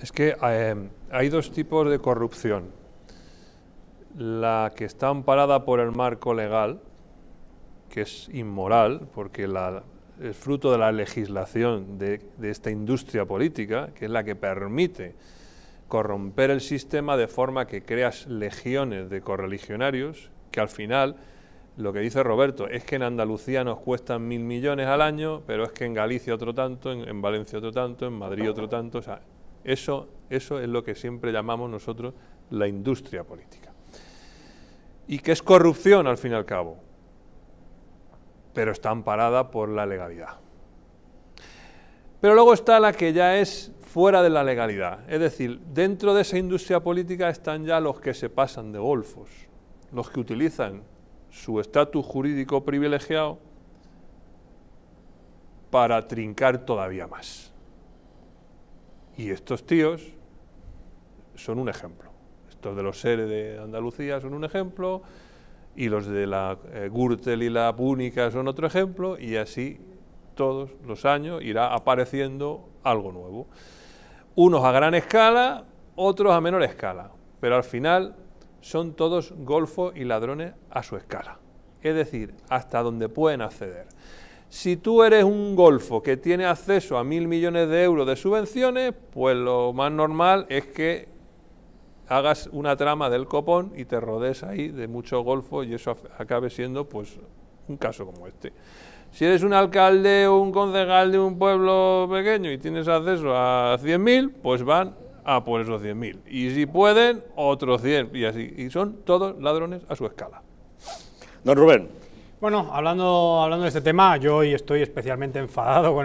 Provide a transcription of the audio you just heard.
Es que eh, hay dos tipos de corrupción. La que está amparada por el marco legal, que es inmoral, porque es fruto de la legislación de, esta industria política, que es la que permite corromper el sistema de forma que creas legiones de correligionarios que al final lo que dice Roberto es que en Andalucía nos cuestan mil millones al año, pero es que en Galicia otro tanto, en, Valencia otro tanto, en Madrid otro tanto. O sea, eso, eso es lo que siempre llamamos nosotros la industria política. Y que es corrupción al fin y al cabo, pero está amparada por la legalidad. Pero luego está la que ya es fuera de la legalidad. Es decir, dentro de esa industria política están ya los que se pasan de golfos, los que utilizan su estatus jurídico privilegiado para trincar todavía más. Y estos tíos son un ejemplo. Estos de los seres de Andalucía son un ejemplo, y los de la eh, Gürtel y la Púnica son otro ejemplo, y así todos los años irá apareciendo algo nuevo. Unos a gran escala, otros a menor escala, pero al final son todos golfos y ladrones a su escala, es decir, hasta donde pueden acceder. Si tú eres un golfo que tiene acceso a mil millones de euros de subvenciones, pues lo más normal es que hagas una trama del copón y te rodees ahí de muchos golfos y eso acabe siendo pues un caso como este. Si eres un alcalde o un concejal de un pueblo pequeño y tienes acceso a 100.000, pues van a por esos 100.000. Y si pueden, otros 100. Y así. Y son todos ladrones a su escala. Don Rubén. Bueno, hablando, hablando de este tema, yo hoy estoy especialmente enfadado con el